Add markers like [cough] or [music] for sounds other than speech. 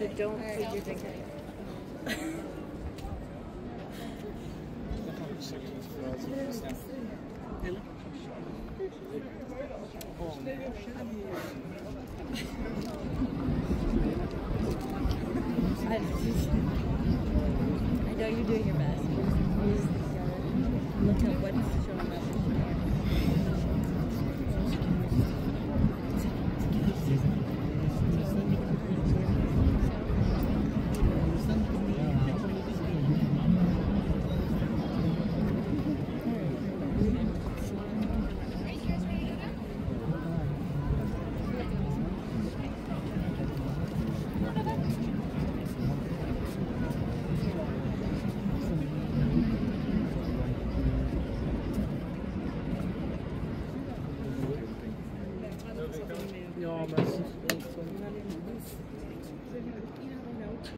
So don't put your thing [laughs] I, I know you're doing your best. You just gotta look at what's showing Non, merci.